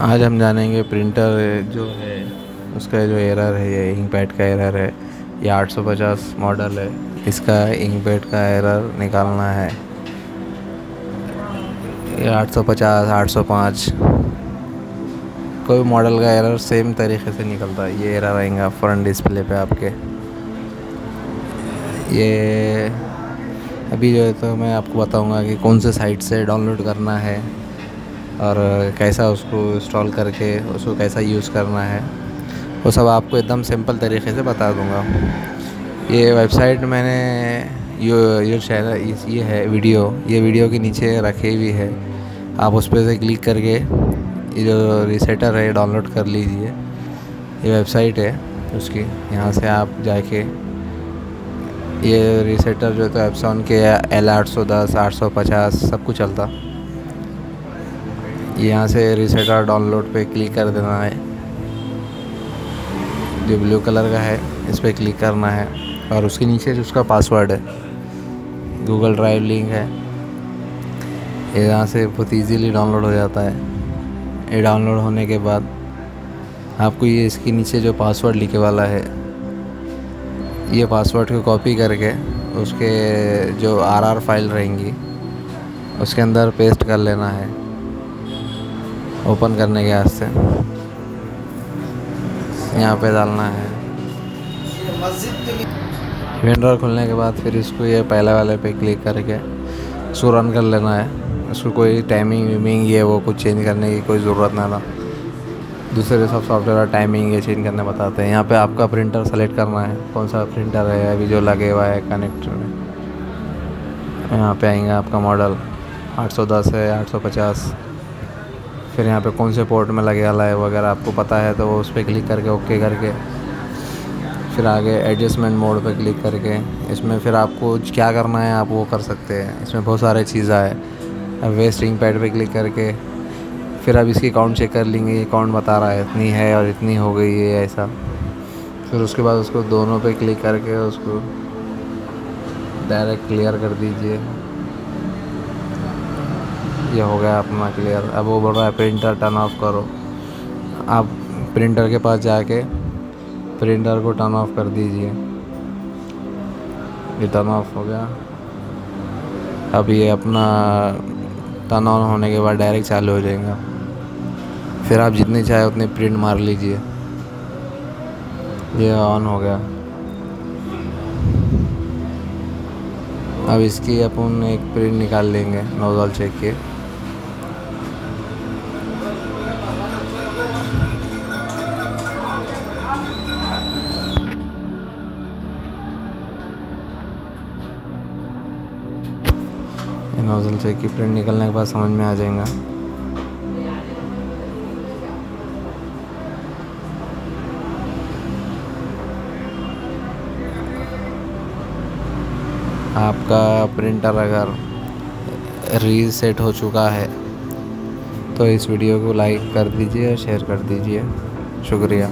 आज हम जानेंगे प्रिंटर जो है, उसका जो एरर है, ये इंक पैड का एरर है, ये 850 मॉडल है, इसका इंक पैड का एरर निकालना है। ये 850 805 कोई मॉडल का एरर सेम तरीके से निकलता है। ये एरर आएगा फ्रंट डिस्प्ले पे आपके। ये अभी जो है तो मैं आपको बताऊँगा कि कौन से साइट से डाउनलोड करना है। और कैसा उसको इंस्टॉल करके उसको कैसा यूज़ करना है, वो सब आपको एकदम सिंपल तरीके से बता दूँगा। ये वेबसाइट मैंने यो, ये चैनल ये है वीडियो ये वीडियो के नीचे रखे हुई है। आप उस पर से क्लिक करके ये जो रिसेटर है डाउनलोड कर लीजिए। ये वेबसाइट है उसकी, यहाँ से आप जाके ये रिसेटर जो तो एप्सॉन के एल आठ सौ दस, आठ सौ पचास, सब कुछ चलता। यहाँ से रिसेटर डाउनलोड पे क्लिक कर देना है। जो ब्लू कलर का है, इस पर क्लिक करना है। और उसके नीचे उसका पासवर्ड है। गूगल ड्राइव लिंक है। ये यहाँ से बहुत इजीली डाउनलोड हो जाता है। ये डाउनलोड होने के बाद आपको ये इसके नीचे जो पासवर्ड लिखे वाला है, ये पासवर्ड को कॉपी करके उसके जो आर फ़ाइल रहेंगी, उसके अंदर पेस्ट कर लेना है। ओपन करने के वास्ते। यहाँ पे डालना है। विंडोर खुलने के बाद फिर इसको ये पहले वाले पे क्लिक करके इसको रन कर लेना है। उसको कोई टाइमिंग वीमिंग ये वो कुछ चेंज करने की कोई ज़रूरत ना था। दूसरे सब सॉफ्टवेयर टाइमिंग ये चेंज करने बताते हैं। यहाँ पे आपका प्रिंटर सेलेक्ट करना है। कौन सा प्रिंटर है? अभी जो लगे हुआ है कनेक्ट में। यहाँ पे आएँगे आपका मॉडल 810 है 850 फिर यहाँ पे कौन से पोर्ट में लगे वाला है वगैरह आपको पता है तो उस पर क्लिक करके ओके करके। फिर आगे एडजस्टमेंट मोड पे क्लिक करके। इसमें फिर आपको क्या करना है, आप वो कर सकते हैं। इसमें बहुत सारे चीज़ें है। वेस्टिंग पैड पे क्लिक करके। फिर अब इसकी अकाउंट चेक कर लेंगे अकाउंट बता रहा है, इतनी है और इतनी हो गई है, ऐसा। फिर उसके बाद उसको दोनों पे क्लिक करके उसको डायरेक्ट क्लियर कर दीजिए। ये हो गया अपना क्लियर अब वो बोल रहा है प्रिंटर टर्न ऑफ़ करो। आप प्रिंटर के पास जाके प्रिंटर को टर्न ऑफ़ कर दीजिए। ये टर्न ऑफ़ हो गया। अब ये अपना टर्न ऑन होने के बाद डायरेक्ट चालू हो जाएगा। फिर आप जितने चाहे उतने प्रिंट मार लीजिए। ये ऑन हो गया। अब इसकी अपन एक प्रिंट निकाल लेंगे, नोजल चेक के। नोजल से की प्रिंट निकलने के बाद समझ में आ जाएगा। आपका प्रिंटर अगर रीसेट हो चुका है तो इस वीडियो को लाइक कर दीजिए और शेयर कर दीजिए। शुक्रिया।